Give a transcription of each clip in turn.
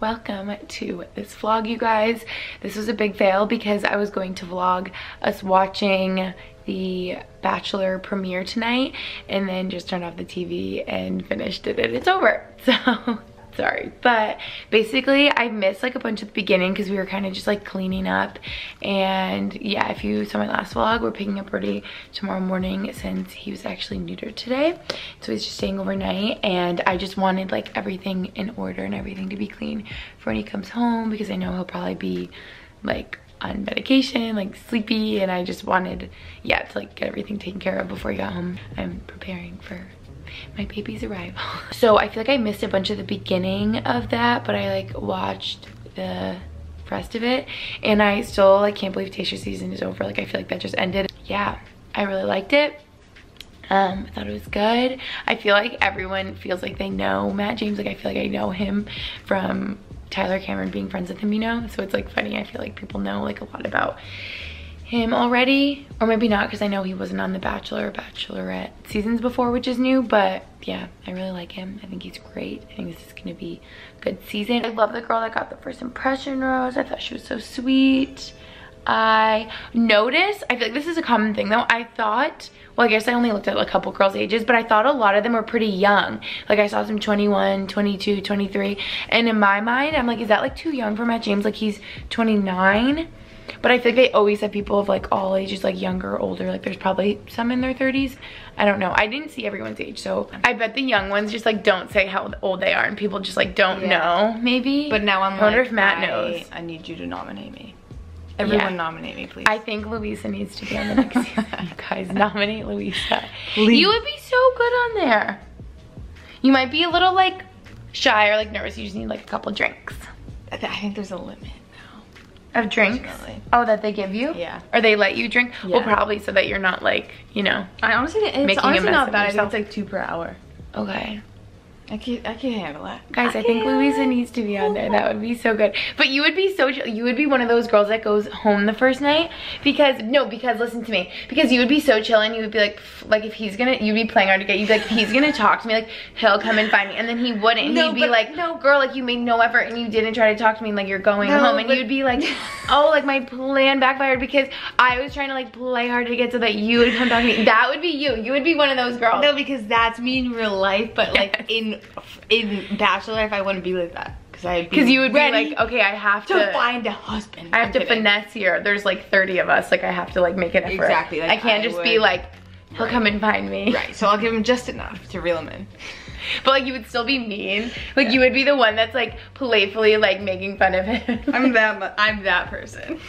welcome to this vlog you guys. This was a big fail because i was going to vlog us watching the bachelor premiere tonight and then just turned off the tv and finished it. And it's over. So sorry. But basically i missed like a bunch at the beginning because we were kind of just like cleaning up. And yeah if you saw my last vlog we're picking up Brody tomorrow morning since he was actually neutered today. So he's just staying overnight. And i just wanted like everything in order and everything to be clean for when he comes home because i know he'll probably be like on medication like sleepy. And i just wanted yeah to like get everything taken care of before he got home. I'm preparing for my baby's arrival. So I feel like I missed a bunch of the beginning of that, but I like watched the rest of it and I still like can't believe Tayshia season is over. Like I feel like that just ended. Yeah, I really liked it. Um, I thought it was good. I feel like everyone feels like they know Matt James. Like I feel like I know him from Tyler Cameron being friends with him, you know? So it's like funny. I feel like people know like a lot about him already or maybe not because I know he wasn't on the Bachelor or Bachelorette seasons before which is new but yeah I really like him. I think he's great. I think this is gonna be a good season. I love the girl that got the first impression rose. I thought she was so sweet. I noticed I feel like this is a common thing though. I thought well I guess I only looked at a couple girls ages but I thought a lot of them were pretty young. Like I saw some 21 22 23 and in my mind I'm like is that like too young for Matt James? Like he's 29 but I feel like they always have people of like all ages, like younger, older. Like there's probably some in their 30s. I don't know. I didn't see everyone's age. So I bet the young ones just like don't say how old they are and people just like don't yeah. know maybe. But now I'm I wonder like, if Matt I, knows. I need you to nominate me. Everyone yeah. nominate me, please. I think Luisa needs to be on the next season. You guys nominate Luisa. Please. You would be so good on there. You might be a little like shy or like nervous. You just need like a couple drinks. I think there's a limit. Of drinks? Oh, that they give you? Yeah. Or they let you drink? Yeah. Well, probably so that you're not like, you know. I honestly, it's honestly not bad. I think it's like two per hour. Okay. I can't, I can't handle that. Guys, I, I think Luisa needs to be on there. That would be so good. But you would be so you would be one of those girls that goes home the first night because no, because listen to me. Because you would be so chill and you would be like like if he's gonna you'd be playing hard to get you'd be like he's gonna talk to me like he'll come and find me and then he wouldn't. No, He'd be like, no girl, like you made no effort and you didn't try to talk to me like you're going no, home and you'd be like, oh like my plan backfired because I was trying to like play hard to get so that you would come talk to me. That would be you. You would be one of those girls. No, because that's me in real life, but like in in bachelor life, I wouldn't be like that. Cause I because you would be like, okay, I have to, to find a husband. I have I'm to kidding. finesse here. There's like 30 of us. Like I have to like make an effort. Exactly. Like, I can't I just would, be like, he'll right. come and find me. Right. So I'll give him just enough to reel him in. But like you would still be mean. Like yeah. you would be the one that's like playfully like making fun of him. I'm that. I'm that person.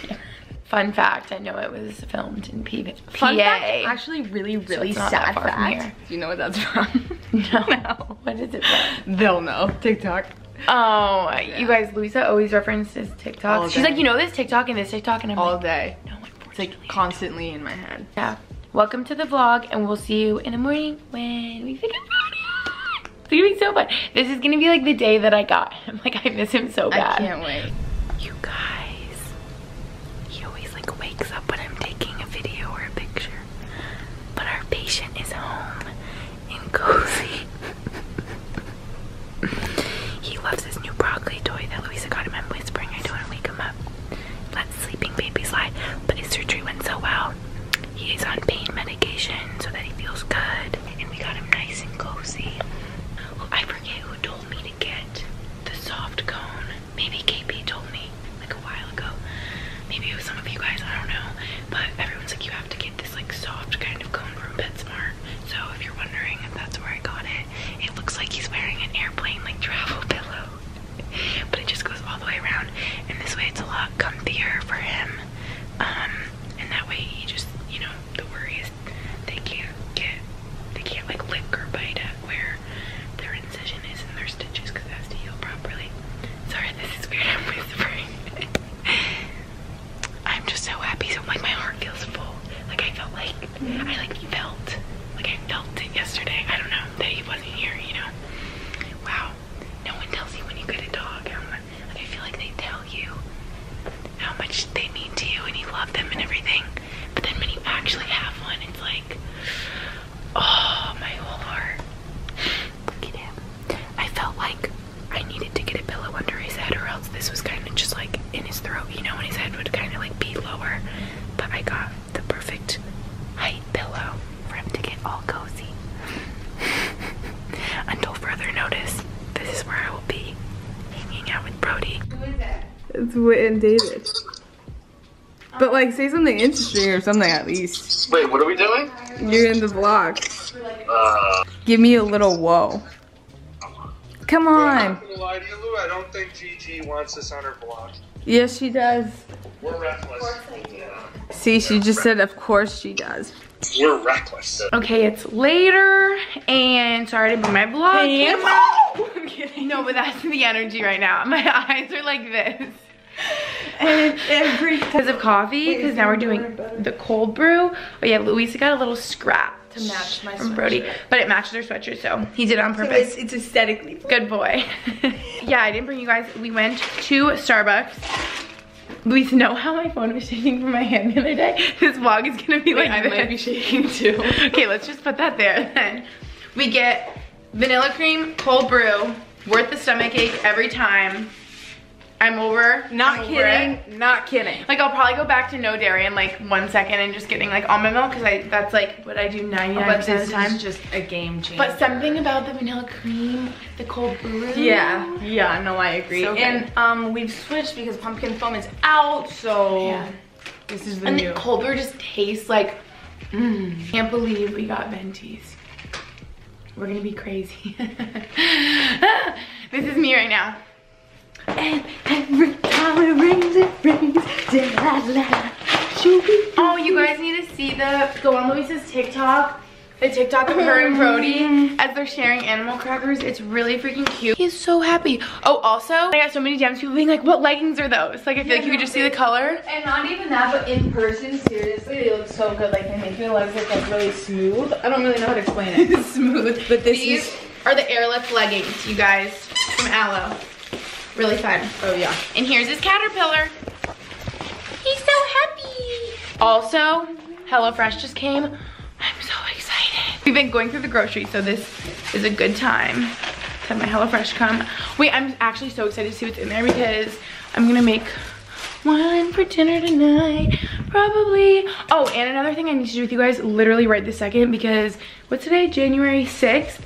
Fun fact, I know it was filmed in P Fun PA. Fact, actually really, really so sad fact. Do you know what that's from? No. no. What is it from? They'll know. TikTok. Oh, yeah. you guys, Luisa always references TikTok. She's like, you know this TikTok and this TikTok and I'm All like, day. No, It's like constantly in my head. Yeah. Welcome to the vlog and we'll see you in the morning when we figure out it. It's gonna be so fun. This is gonna be like the day that I got him. Like I miss him so bad. I can't wait. You guys he always like wakes up when I'm taking a video or a picture. But our patient is home and cozy. he loves his new broccoli toy that Luisa got him. I'm whispering, I don't want to wake him up. Let sleeping babies lie. But his surgery went so well. He is on pain medication so that he feels good. And we got him nice and cozy. Well, I forget who told me to get the soft cone. Maybe KP told me like a while ago. Maybe it was some of you guys, I don't know. But everyone's like, you have to get this like soft kind of cone from PetSmart. So if you're wondering if that's where I got it, it looks like he's wearing an airplane like travel pillow. but this was kind of just like in his throat, you know, and his head would kind of like be lower. But I got the perfect height pillow for him to get all cozy. Until further notice, this is where I will be hanging out with Brody. It's Whit and David. But like, say something interesting or something at least. Wait, what are we doing? You're in the vlog. Uh, Give me a little whoa. Come I'm on. not gonna lie to you, Lou. I don't think Gigi wants this on her vlog. Yes, she does. We're reckless. See, she just said, of course she does. We're reckless. Okay, it's later, and sorry to be my vlog camera. I'm kidding. No, but that's the energy right now. My eyes are like this. And every Because of coffee, because now we're doing the cold brew. Oh yeah, Luisa got a little scrap To match my from Brody, sweatshirt. but it matched her sweatshirt, so he did it on So purpose. it's, it's aesthetically. Good boy. yeah, I didn't bring you guys. We went to Starbucks. Luis, know how my phone was shaking from my hand the other day? This vlog is gonna be like I this. might be shaking too. okay, let's just put that there then. We get vanilla cream, cold brew, worth the stomach ache every time. I'm over. Not I'm over kidding. Not kidding. Like I'll probably go back to no dairy in like one second and just getting like almond milk because I that's like what I do 99% But of this the time. is just a game changer. But something about the vanilla cream, the cold brew. Yeah, yeah, no, I agree. So and um, we've switched because pumpkin foam is out, so Yeah. this is the And new. the cold brew just tastes like, mm, can't believe we got Venti's. We're gonna be crazy. this is me right now. And every time it rains, it rains. Da, la, la. Shoo-wee. Oh, you guys need to see the, go on Luisa's TikTok. The TikTok of her and Brody mm-hmm. as they're sharing animal crackers. It's really freaking cute. He's so happy. Oh, also, I got so many DMs people being like, what leggings are those? Like, I feel like you could just see the color. And not even that, but in person, seriously, they look so good. Like they make your legs look like really smooth. I don't really know how to explain it. Smooth. But this These is- are the airlift leggings, you guys, from Alo. Really fun. oh yeah. And here's his caterpillar. He's so happy. Also, HelloFresh just came. I'm so excited. We've been going through the groceries, so this is a good time to have my HelloFresh come. Wait, I'm actually so excited to see what's in there because I'm gonna make one for dinner tonight, probably. Oh, and another thing I need to do with you guys literally right this second because what's today, January 6th?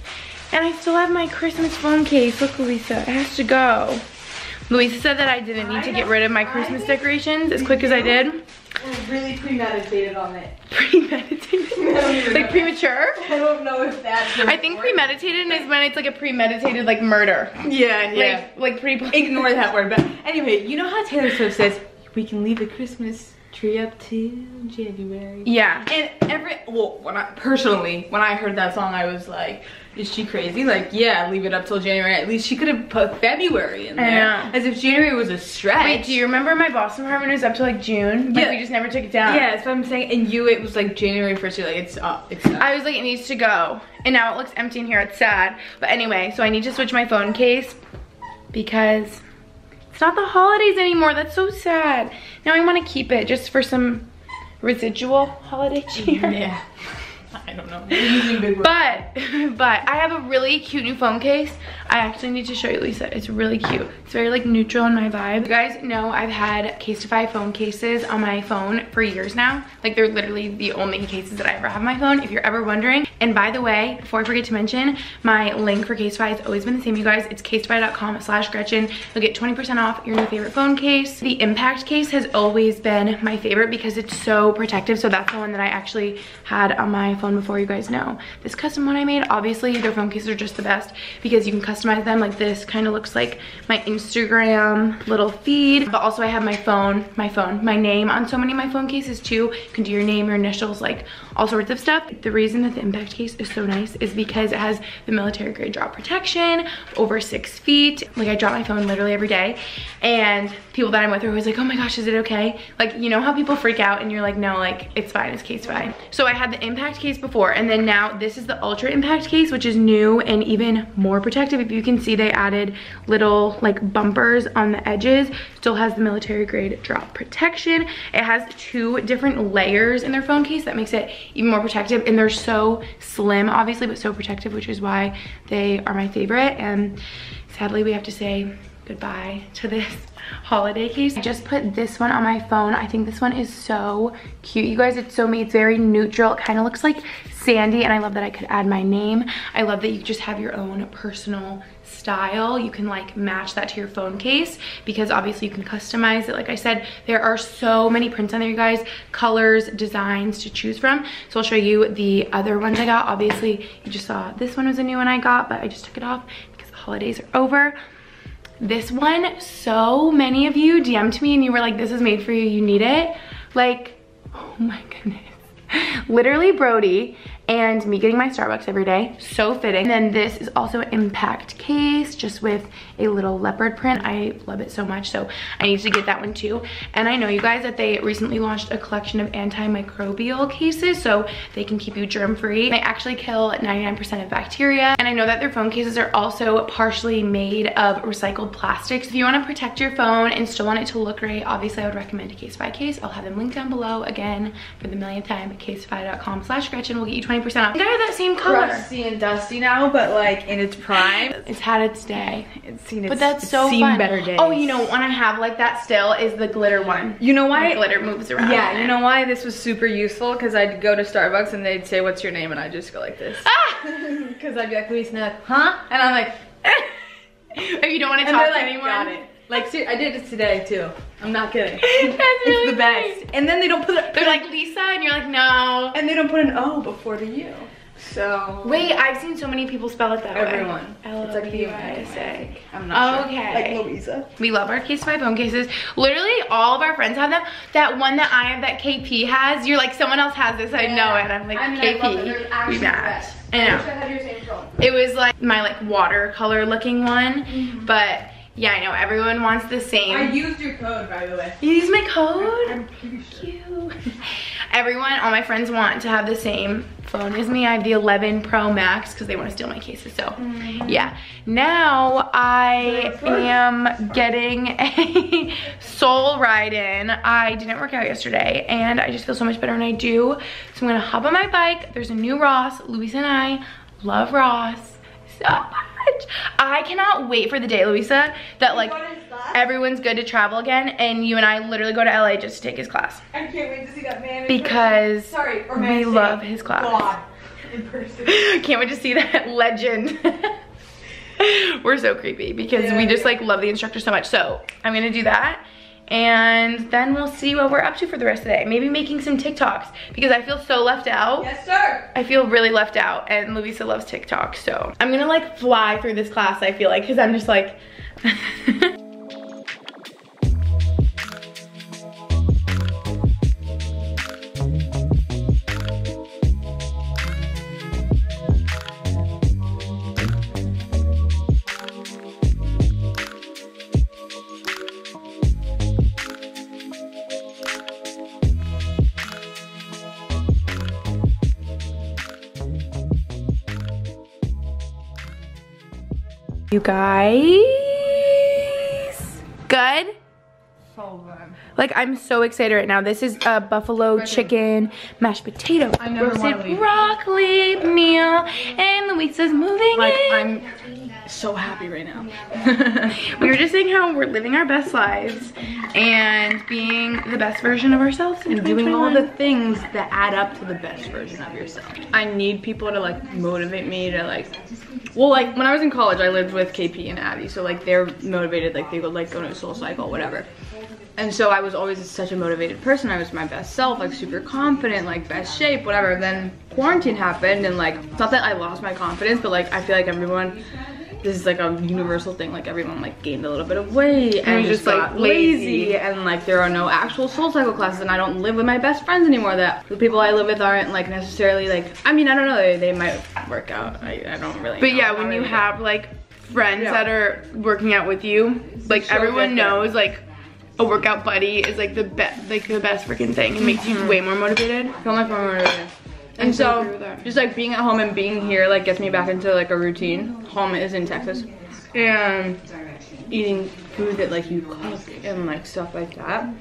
And I still have my Christmas phone case. Look, Lisa, it has to go. Luisa said that I didn't need to get rid of my Christmas decorations as quick as I did. We're really premeditated on it. Premeditated? like premature? I don't know if that's. I think premeditated is when it's like a premeditated like murder. Yeah, yeah. Like, like pre Ignore that word. But anyway, you know how Taylor Swift says we can leave the Christmas tree up till January. Yeah. And every well, when I personally, when I heard that song, I was like, "Is she crazy?" Like, yeah, leave it up till January. At least she could have put February in I there, know. as if January was a stretch. Wait, do you remember my Boston apartment was up to like June? Like Yeah. we just never took it down. Yeah, that's what I'm saying. And you, it was like January first. You're like, it's up. It's up. I was like, it needs to go. And now it looks empty in here. It's sad. But anyway, so I need to switch my phone case because not the holidays anymore. That's so sad. Now I want to keep it just for some residual holiday cheer. yeah. I don't know. Using big words. But, but I have a really cute new phone case. I actually need to show you, Lisa. It's really cute. It's very like neutral in my vibe. You guys know I've had Casetify phone cases on my phone for years now. Like they're literally the only cases that I ever have on my phone, if you're ever wondering. And by the way, before I forget to mention, my link for Casetify has always been the same, you guys. It's casetify.com slash Gretchen. You'll get 20% off your new favorite phone case. The Impact case has always been my favorite because it's so protective. So that's the one that I actually had on my phone before you guys know. This custom one I made, obviously their phone cases are just the best because you can customize them like this kind of looks like my Instagram little feed. But also I have my phone, my phone, my name on so many of my phone cases too. You can do your name, your initials, like all sorts of stuff. The reason that the Impact case is so nice is because it has the military grade drop protection, over six feet. Like I drop my phone literally every day and people that I'm with are always like, oh my gosh, is it okay? Like, you know how people freak out and you're like, no, like it's fine, it's case fine. So I had the Impact case before and then now this is the Ultra Impact case, which is new and even more protective. If you can see, they added little like bumpers on the edges. Still has the military grade drop protection. It has two different layers in their phone case that makes it even more protective and they're so slim obviously but so protective which is why they are my favorite and sadly we have to say goodbye to this holiday case. I just put this one on my phone. I think this one is so cute. You guys, it's so me. It's very neutral. It kind of looks like sandy and I love that I could add my name. I love that you just have your own personal style. You can like match that to your phone case because obviously you can customize it. Like I said, there are so many prints on there, you guys, colors, designs to choose from. So I'll show you the other ones I got. Obviously, you just saw this one was a new one I got, but I just took it off because the holidays are over. This one, so many of you DM'd me and you were like, this is made for you, you need it. Like, oh my goodness. Literally Brody and me getting my Starbucks every day. So fitting. And then this is also an impact case just with a little leopard print. I love it so much. So I need to get that one too. And I know you guys that they recently launched a collection of antimicrobial cases so they can keep you germ free. They actually kill 99% of bacteria. And I know that their phone cases are also partially made of recycled plastics. If you want to protect your phone and still want it to look great, obviously I would recommend a case by case. I'll have them linked down below again for the millionth time. Casetify.com slash Gretchen will get you 20% off. I think I have that same color. Crusty and dusty now, but like in its prime. It's had its day. It's seen its, But that's so seen fun. better days. Oh, you know, one I have like that still is the glitter one. You know The why? glitter moves around. Yeah, you know why this was super useful? Because I'd go to Starbucks and they'd say, "What's your name?" and I'd just go like this. Ah! Because I'd be like, Luis, and they're like, "Huh?" And I'm like, if you don't want to talk they're to like, anyone. "Got it." Like, ser- I did it today too. I'm not kidding. That's really it's the best. And then they don't put it. They're like Lisa, and you're like, no. and they don't put an O before the U. So Wait, I've seen so many people spell it that way. Everyone. It's like the U United I way. S A. I'm not Okay. sure. Like Luisa. We love our Casetify phone cases. Literally, all of our friends have them. That one that I have, that KP has, you're like, someone else has this. I know it. I'm like, I mean, I love it. They're KP. actually We the match. I know. I same. It was like my like watercolor looking one, Mm-hmm. but yeah, I know everyone wants the same. I used your code, by the way. You use my code? I'm pretty sure. Cute. Everyone, all my friends want to have the same phone as me. I have the 11 Pro Max because they want to steal my cases. So yeah. Now I am getting a soul ride in. I didn't work out yesterday and I just feel so much better when I do. So I'm gonna hop on my bike. There's a new Ross. Luis and I love Ross so much. I cannot wait for the day, Luisa, that like everyone's good to travel again and you and I literally go to LA just to take his class I can't wait to see that man. because sorry, or we love his class. God in person. Can't wait to see that legend. We're so creepy because Yeah, we just yeah. like love the instructor so much. So I'm gonna do that and then we'll see what we're up to for the rest of the day. Maybe making some TikToks because I feel so left out. yes, sir. I feel really left out and Luisa loves TikTok. So I'm gonna like fly through this class, I feel like, because I'm just like. You guys, good? So good. Like I'm so excited right now. This is a buffalo chicken mashed potato, I never roasted broccoli meal, and Luisa's moving Like in. I'm so happy right now. we were just saying how we're living our best lives and being the best version of ourselves and doing all the things that add up to the best version of yourself. I need people to like motivate me to like well like when I was in college I lived with KP and Abby so like they're motivated like they would like go to a soul cycle whatever. And so I was always such a motivated person. I was my best self, like super confident, like best shape, whatever. Then quarantine happened and like it's not that I lost my confidence, but like I feel like everyone this is like a universal thing, like everyone like gained a little bit of weight and, was just, just, like, lazy. lazy. and like there are no actual soul cycle classes and I don't live with my best friends anymore that the people I live with aren't like necessarily like I mean I don't know they, they might work out I, I don't really But yeah, when you do. have like friends Yeah. that are working out with you, like so everyone different. knows like a workout buddy is like the best like the best freaking thing. It makes you mm-hmm. way more motivated. I feel my phone motivated. And so so, agree with that. just like being at home and being here like gets me back into like a routine. Home is in Texas. And eating food that like you cook and like stuff like that.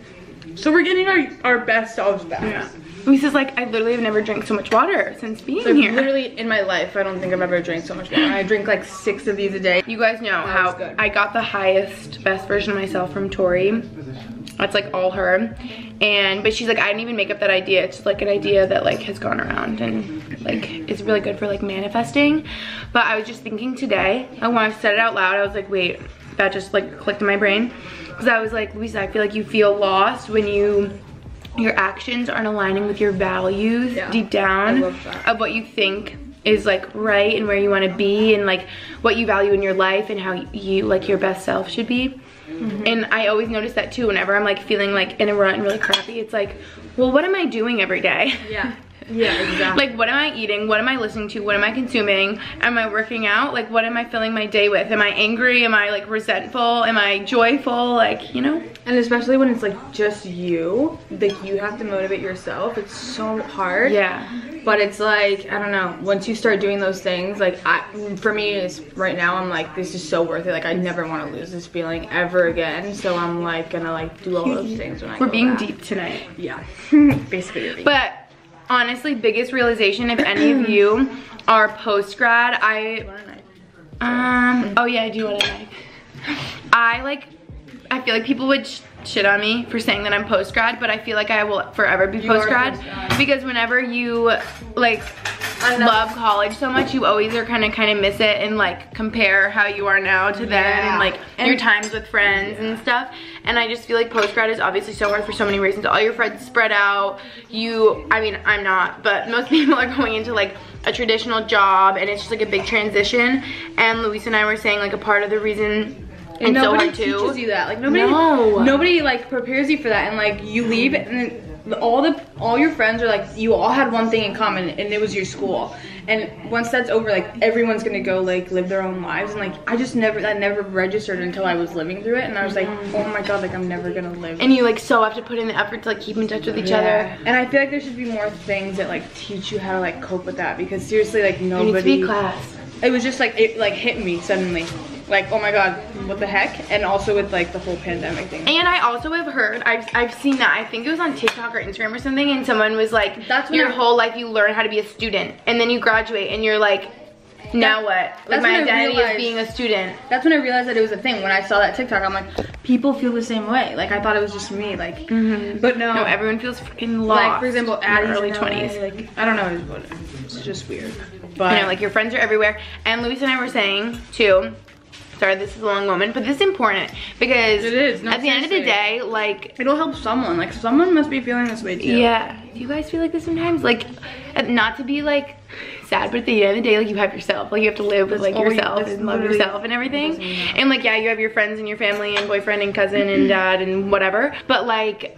So we're getting our, our best selves back. Yeah. Lisa's like, I literally have never drank so much water since being Like here. literally in my life, I don't think I've ever drank so much water. I drink like six of these a day. You guys know That how good. I got the highest, best version of myself from Tori. That's like all her. And, but she's like, I didn't even make up that idea. It's like an idea that like has gone around and like it's really good for like manifesting. But I was just thinking today, and when I said it out loud, I was like, wait, that just like clicked in my brain. Cause I was like, Luisa, I feel like you feel lost when you your actions aren't aligning with your values Yeah. deep down I love that. of what you think is like right and where you want to be and like what you value in your life and how you like your best self should be Mm-hmm. and i always notice that too whenever i'm like feeling like in a rut and really crappy it's like well what am i doing every day Yeah. Yeah, exactly. like what am i eating what am i listening to what am i consuming am i working out like what am i filling my day with am i angry am i like resentful am i joyful like you know And especially when it's like just you, like you have to motivate yourself. It's so hard. yeah But it's like I don't know. Once you start doing those things, like I, for me, is right now I'm like this is so worth it. Like I never want to lose this feeling ever again. So I'm like gonna like do all those things when I we're being back. deep tonight Yeah, basically. But honestly, biggest realization if any of you are post grad, I um oh yeah, I do want to like. I like I feel like people would sh- shit on me for saying that I'm post grad, but I feel like I will forever be post grad post-grad. because whenever you like love college so much, you always are kind of kind of miss it and like compare how you are now to then Yeah. and like And- your times with friends and stuff. And I just feel like post grad is obviously so hard for so many reasons. All your friends spread out. You, I mean, I'm not, but most people are going into like a traditional job and it's just like a big transition. And Luis and I were saying like a part of the reason and so nobody too. teaches you that. Like nobody, No. nobody like prepares you for that. And like you leave and then all the all your friends are like you all had one thing in common and it was your school. And once that's over, like everyone's gonna go like live their own lives. And like I just never that never registered until I was living through it. And I was like, mm-hmm. oh my god, like I'm never gonna live. And you like so have to put in the effort to like keep in touch with each Yeah. other. And I feel like there should be more things that like teach you how to like cope with that because seriously, like There nobody. needs to be class. it was just like it like hit me suddenly like oh my god what the heck and also with like the whole pandemic thing And I also have heard, I've, I've seen that, I think it was on TikTok or Instagram or something, and someone was like, That's when your I- whole life you learn how to be a student, and then you graduate, and you're like, now what? Like that's my identity is being a student. that's when i realized that it was a thing when i saw that tiktok i'm like people feel the same way like i thought it was just me like mm-hmm. but no, No, everyone feels freaking lost. like for example Addie's early 20s. like i don't know it's just weird but I know, like your friends are everywhere. And Luis and I were saying too, sorry, this is a long moment, but this is important because It is, no, at the end of the day, like, it'll help someone like someone must be feeling this way too yeah, do you guys feel like this sometimes? Like, uh, not to be like sad, but at the end of the day, like you have yourself. Like you have to live with like yourself and love yourself and everything. And like, yeah, you have your friends and your family and boyfriend and cousin and dad and whatever. But like,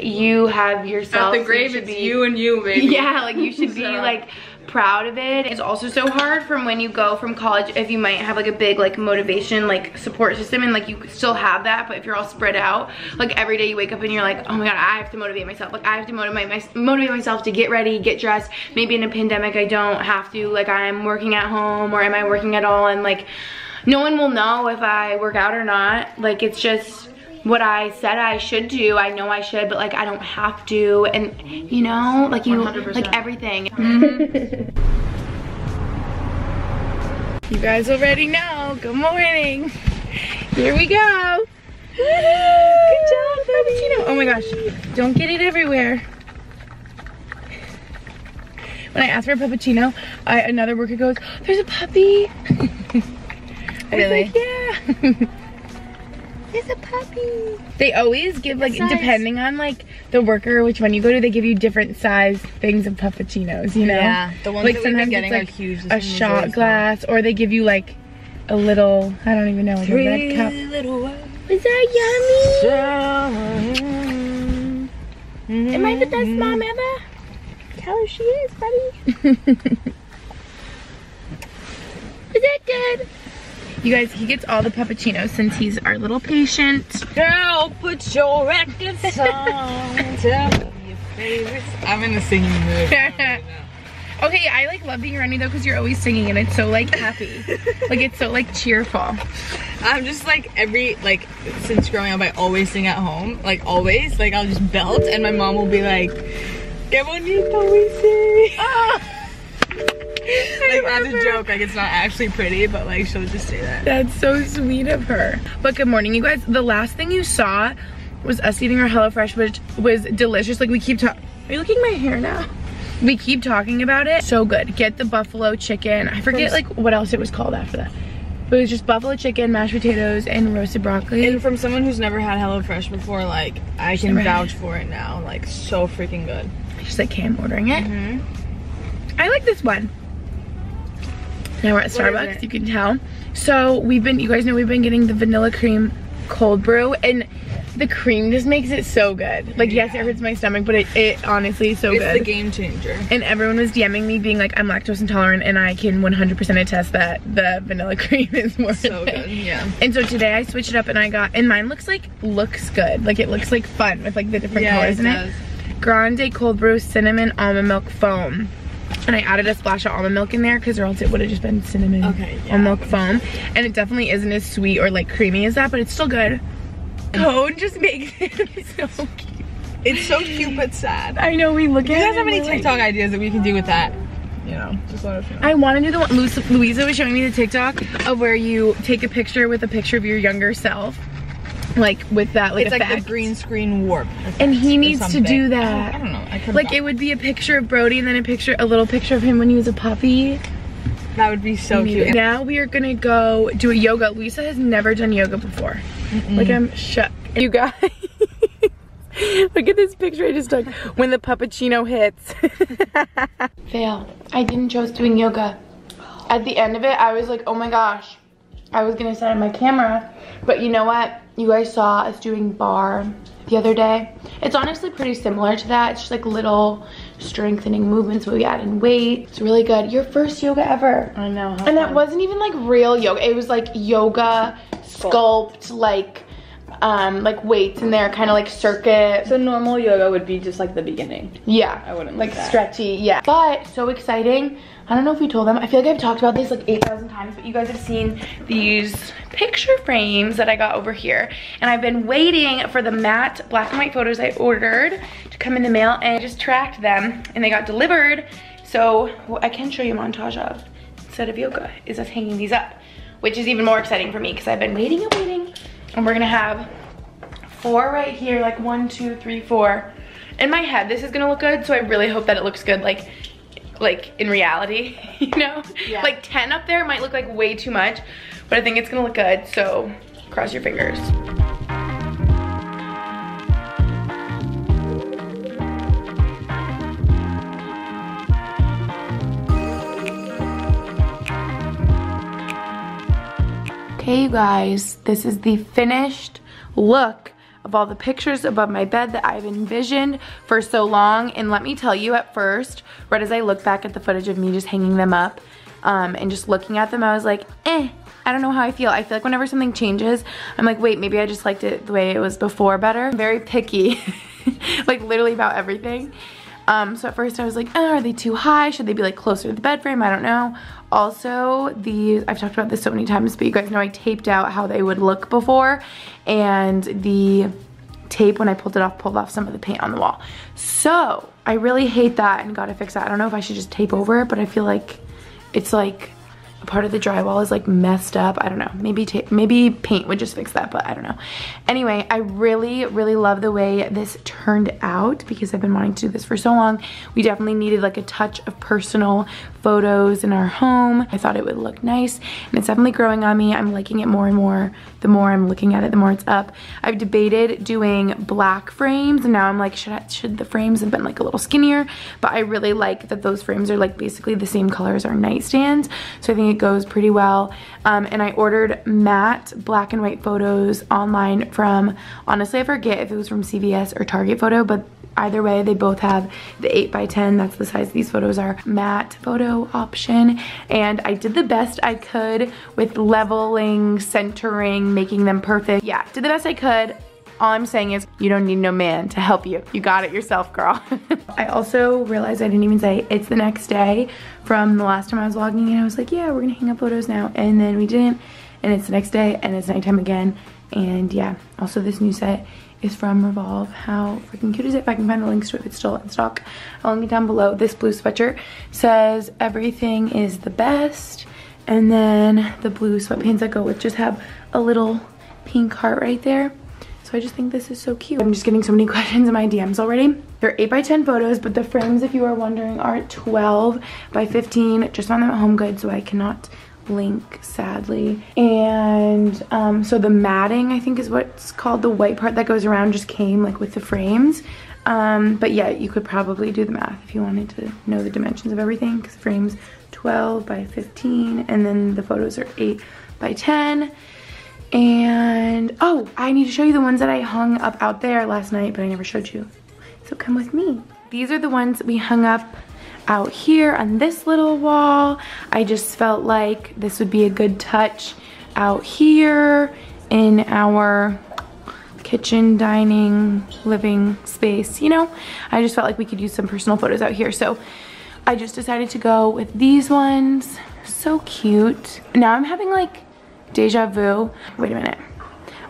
you have yourself. at the grave it's be- you and you baby yeah like you should be like proud of it. It's also so hard from when you go from college if you might have like a big like motivation like support system and like you still have that but if you're all spread out like every day you wake up and you're like oh my god i have to motivate myself. Like i have to motivate, my, motivate myself to get ready get dressed. Maybe in a pandemic i don't have to like i'm working at home or am i working at all? And like no one will know if i work out or not. Like it's just what I said I should do, I know I should, but like I don't have to, and you know, like you, 100%. like everything. you guys already know. Good morning. Here we go. Good job, Frappuccino. Oh my gosh, don't get it everywhere. When I asked for a puppuccino, I, another worker goes, "There's a puppy." I was Really? like, yeah. There's a puppy. They always give like size? depending on like the worker which one you go to, they give you different size things of puppuccinos, you know? Yeah, the ones like that sometimes getting it's are like huge. A shot glass, or they give you like a little, I don't even know, like a red cup. Is that yummy? Am I the best mom ever? Tell her she is, buddy. is that good? You guys, he gets all the puppuccinos since he's our little patient. Girl, put your records on. Tell your favorites. I'm in the singing mood. okay, I like love being around you though because you're always singing and it's so like happy. like it's so like cheerful. I'm just like every like since growing up I always sing at home. Like always. Like I'll just belt and my mom will be like, Que bonito we sing. like as a joke, like it's not actually pretty, but like she'll just say that. That's so sweet of her. But good morning, you guys. The last thing you saw was us eating our HelloFresh, which was delicious. Like we keep talking. Are you looking at my hair now? We keep talking about it. So good. Get the buffalo chicken. I forget like what else it was called after that. But it was just buffalo chicken, mashed potatoes, and roasted broccoli. And from someone who's never had HelloFresh before, like I can vouch for it now. Like so freaking good. just like came ordering it. Mm-hmm. I like this one. Now we're at Starbucks, you can tell. So we've been, you guys know we've been getting the vanilla cream cold brew and the cream just makes it so good. Like yes, it hurts my stomach, but it, it honestly is so It's good. It's the game changer. and everyone was DMing me being like, I'm lactose intolerant and I can 100% attest that the vanilla cream is more So good. Yeah. And so today I switched it up and I got, and mine looks like, looks good. Like it looks like fun with like the different Yeah, colors it in does. it. Grande cold brew cinnamon almond milk foam. And I added a splash of almond milk in there because or else it would have just been cinnamon Okay, yeah. almond milk foam. And it definitely isn't as sweet or like creamy as that, but it's still good. Cone just makes it so cute. It's so cute but sad. I know we look you at guys it have any we're like- TikTok ideas that we can do with that, you know, just let us know. I want to do the one, Luisa was showing me the TikTok of where you take a picture with a picture of your younger self. Like with that like it's like the green screen warp. And he needs to something. do I that. don't, I don't know. I could Like it would be a picture of Brody and then a picture, a little picture of him when he was a puppy. that would be so Maybe. cute. Now we are gonna go do a yoga. Lisa has never done yoga before. Like I'm shook. You guys, look at this picture I just took when the puppuccino hits. Fail. I didn't chose doing yoga. At the end of it, I was like, oh my gosh. I was gonna set up my camera, but you know what? You guys saw us doing bar the other day. It's honestly pretty similar to that. It's just like little strengthening movements where we add in weight. It's really good. Your first yoga ever. I know. And that wasn't even like real yoga. It was like yoga, sculpt, like um like weights in there, kind of like circuit. So normal yoga would be just like the beginning. Yeah. I wouldn't like like that. stretchy, yeah. But so exciting. I don't know if we told them. I feel like I've talked about this like 8,000 times, but you guys have seen these picture frames that I got over here. And I've been waiting for the matte black and white photos I ordered to come in the mail and I just tracked them and they got delivered. So I can show you a montage of instead of yoga is us hanging these up, which is even more exciting for me because I've been waiting and waiting. And we're gonna have four right here, like one, two, three, four. In my head, this is gonna look good, so I really hope that it looks good, like, like in reality, you know? Yeah. Like 10 up there might look like way too much, but I think it's gonna look good, so cross your fingers. Okay, you guys, this is the finished look of all the pictures above my bed that I've envisioned for so long. And let me tell you at first, right as I look back at the footage of me just hanging them up um, and just looking at them, I was like, eh, I don't know how I feel. I feel like whenever something changes, I'm like, wait, maybe I just liked it the way it was before better. I'm very picky, like literally about everything. Um, so at first I was like, oh, are they too high? Should they be like closer to the bed frame? I don't know. Also, these, I've talked about this so many times, but you guys know I taped out how they would look before. And the tape, when I pulled it off, pulled off some of the paint on the wall. So, I really hate that and gotta fix that. I don't know if I should just tape over it, but I feel like it's like part of the drywall is like messed up. I don't know. Maybe maybe paint would just fix that, but I don't know. Anyway, I really, really love the way this turned out because I've been wanting to do this for so long. We definitely needed like a touch of personal photos in our home. I thought it would look nice and it's definitely growing on me. I'm liking it more and more. The more I'm looking at it, the more it's up. I've debated doing black frames and now I'm like, should, I, should the frames have been like a little skinnier? But I really like that those frames are like basically the same color as our nightstands. So I think it goes pretty well. Um, and I ordered matte black and white photos online from, honestly, I forget if it was from CVS or Target Photo, but either way, they both have the 8 by 10 that's the size these photos are, matte photo option. And I did the best I could with leveling, centering, making them perfect. Yeah, did the best I could. All I'm saying is you don't need no man to help you. You got it yourself, girl. I also realized I didn't even say it's the next day from the last time I was vlogging and I was like, yeah, we're gonna hang up photos now. And then we didn't. and it's the next day and it's nighttime again. And yeah, also this new set is from Revolve. How freaking cute is it? If I can find the links to it, if it's still in stock, I'll link it down below. This blue sweatshirt says everything is the best. And then the blue sweatpants that go with just have a little pink heart right there. So I just think this is so cute. I'm just getting so many questions in my DMs already. They're 8 by 10 photos, but the frames, if you are wondering, are 12 by 15. Just found them at Home Goods, so I cannot link sadly. And um, so the matting i think is what's called the white part that goes around just came like with the frames. Um, but yeah you could probably do the math if you wanted to know the dimensions of everything because frames 12 by 15 and then the photos are 8 by 10 and oh i need to show you the ones that i hung up out there last night but i never showed you. So come with me. These are the ones we hung up out here on this little wall. I just felt like this would be a good touch out here in our kitchen, dining, living space, you know? I just felt like we could use some personal photos out here. So I just decided to go with these ones. So cute. Now I'm having like deja vu. Wait a minute.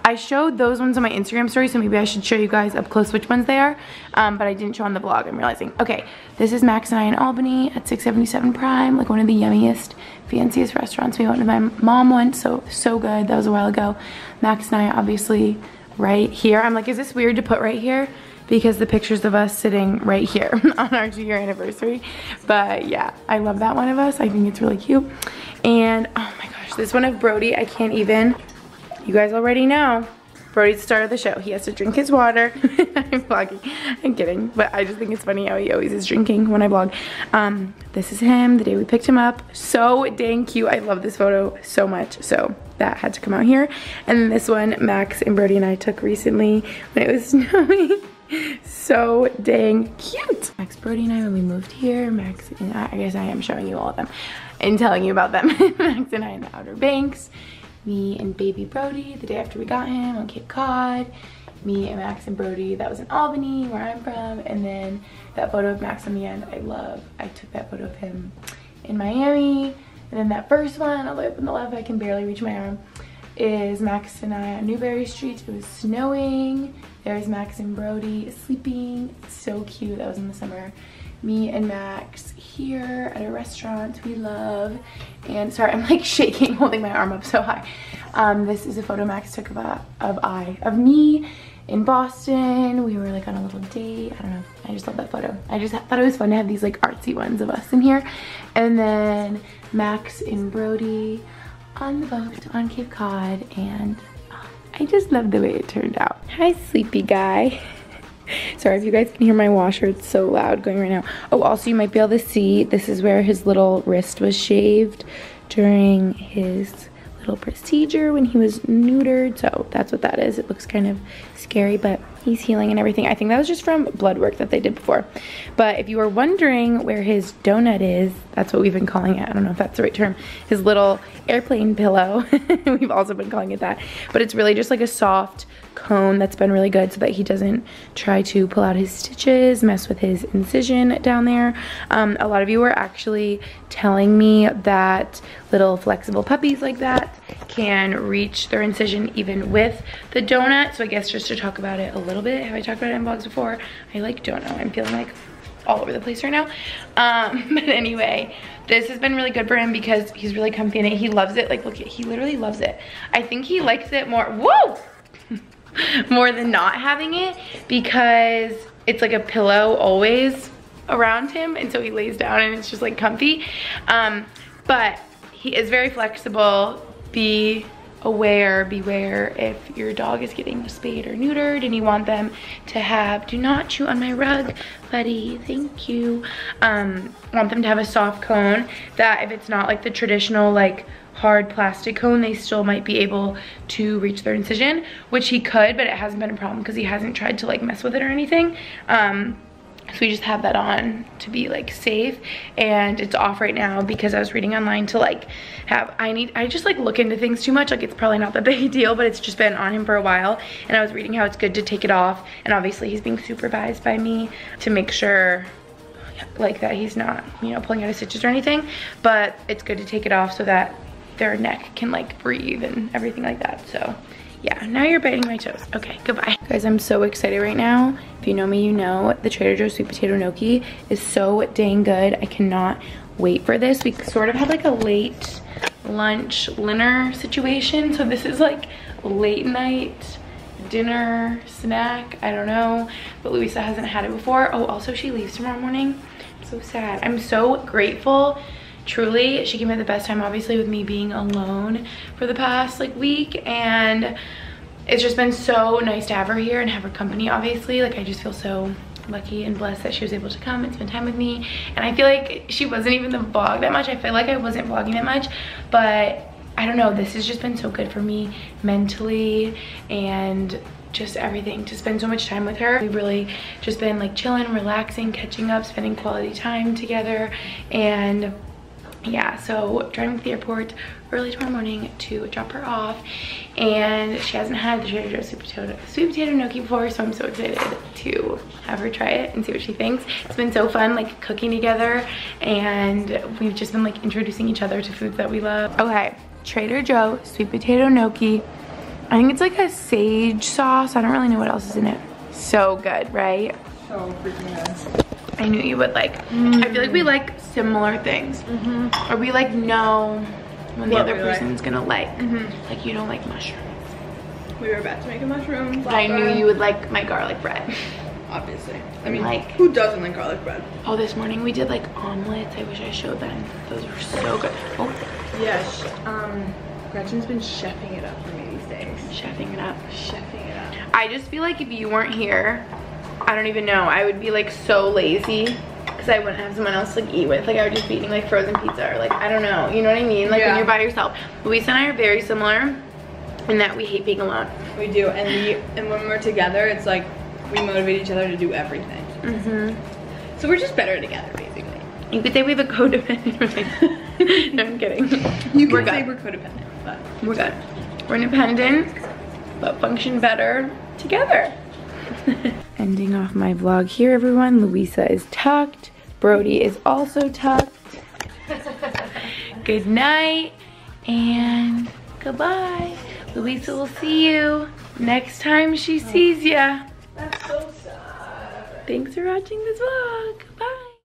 I showed those ones on my Instagram story, so maybe I should show you guys up close which ones they are, um, but I didn't show on the vlog, I'm realizing. Okay, this is Max and I in Albany at 677 Prime, like one of the yummiest, fanciest restaurants we went to. my mom once, so, so good. That was a while ago. Max and I obviously right here. I'm like, is this weird to put right here? because the pictures of us sitting right here on our two year anniversary. But yeah, I love that one of us. I think it's really cute. And oh my gosh, this one of Brody, I can't even. You guys already know. Brody's the star of the show. He has to drink his water. I'm vlogging. I'm kidding. But I just think it's funny how he always is drinking when I vlog. Um, this is him, the day we picked him up. So dang cute. I love this photo so much. So that had to come out here. And then this one, Max and Brody and I took recently when it was snowing. so dang cute. Max, Brody and I, when we moved here, Max, and I, I guess I am showing you all of them and telling you about them. Max and I in the Outer Banks me and baby Brody the day after we got him on Cape Cod, me and Max and Brody, that was in Albany, where I'm from, and then that photo of Max the end, I love. I took that photo of him in Miami, and then that first one, all the way up on the left, I can barely reach my arm, is Max and I on Newbury Street. It was snowing. There's Max and Brody sleeping. so cute. That was in the summer me and Max here at a restaurant we love. And sorry, I'm like shaking, holding my arm up so high. Um, this is a photo Max took of, a, of I, of me in Boston. We were like on a little date. I don't know. I just love that photo. I just thought it was fun to have these like artsy ones of us in here. And then Max and Brody on the boat on Cape Cod. And I just love the way it turned out. Hi, sleepy guy. Sorry if you guys can hear my washer, it's so loud going right now. Oh, also you might be able to see, this is where his little wrist was shaved during his little procedure when he was neutered. So that's what that is. It looks kind of scary, but he's healing and everything. I think that was just from blood work that they did before. But if you were wondering where his donut is, that's what we've been calling it. I don't know if that's the right term. His little airplane pillow. we've also been calling it that. But it's really just like a soft cone that's been really good so that he doesn't try to pull out his stitches, mess with his incision down there. Um, a lot of you were actually telling me that little flexible puppies like that can reach their incision even with the donut. So I guess just to talk about it a little bit, have I talked about it in vlogs before? I like don't know, I'm feeling like all over the place right now. Um, but anyway, this has been really good for him because he's really comfy in it. He loves it. Like, look, at he literally loves it. I think he likes it more. Whoa! more than not having it because it's like a pillow always around him and so he lays down and it's just like comfy. Um, but he is very flexible. Be aware, beware if your dog is getting spayed or neutered and you want them to have, do not chew on my rug, buddy, thank you. Um, want them to have a soft cone that if it's not like the traditional like hard plastic cone, they still might be able to reach their incision, which he could, but it hasn't been a problem because he hasn't tried to like mess with it or anything. Um, so we just have that on to be like safe and it's off right now because I was reading online to like have I need I just like look into things too much like it's probably not the big deal but it's just been on him for a while and I was reading how it's good to take it off and obviously he's being supervised by me to make sure like that he's not you know pulling out his stitches or anything but it's good to take it off so that their neck can like breathe and everything like that. So yeah, now you're biting my toes. Okay, goodbye. Guys, I'm so excited right now. If you know me, you know the Trader Joe's sweet potato gnocchi is so dang good. I cannot wait for this. We sort of had like a late lunch dinner situation. So this is like late night dinner snack. I don't know, but Luisa hasn't had it before. Oh, also she leaves tomorrow morning. so sad. I'm so grateful truly she came at the best time obviously with me being alone for the past like week and it's just been so nice to have her here and have her company obviously. Like i just feel so lucky and blessed that she was able to come and spend time with me. And i feel like she wasn't even the vlog that much. I feel like i wasn't vlogging that much but i don't know. This has just been so good for me mentally and just everything to spend so much time with her. We've really just been like chilling relaxing catching up spending quality time together and yeah so driving to the airport early tomorrow morning to drop her off and she hasn't had the Trader Joe's sweet potato sweet potato gnocchi before so I'm so excited to have her try it and see what she thinks. It's been so fun like cooking together and we've just been like introducing each other to foods that we love. Okay Trader Joe sweet potato gnocchi. I think it's like a sage sauce. I don't really know what else is in it. So good right? So freaking good. I knew you would like. Mm. I feel like we like similar things. Mm -hmm. Or we like know when the other person's like. gonna like. Mm -hmm. Like you don't like mushrooms. We were about to make a mushroom. But I knew you would like my garlic bread. Obviously. I mean, like, who doesn't like garlic bread? Oh, this morning we did like omelets. I wish I showed them. Those were so good. Oh. Yes. Um, Gretchen's been chefing it up for me these days. Chefing it up. Chefing it up. I just feel like if you weren't here, I don't even know. I would be like so lazy because I wouldn't have someone else to like eat with. Like I would just be eating like frozen pizza or like, I don't know. You know what I mean? Like yeah. when you're by yourself. Luisa and I are very similar in that we hate being alone. We do. And we, and when we're together, it's like we motivate each other to do everything. Mm -hmm. So we're just better together, basically. You could say we have a codependent no, I'm kidding. You could say we're codependent, but we're good. We're independent, but function better together. Ending off my vlog here, everyone. Luisa is tucked. Brody is also tucked. Good night and goodbye. Luisa will see you next time she sees ya. That's so sad. Thanks for watching this vlog.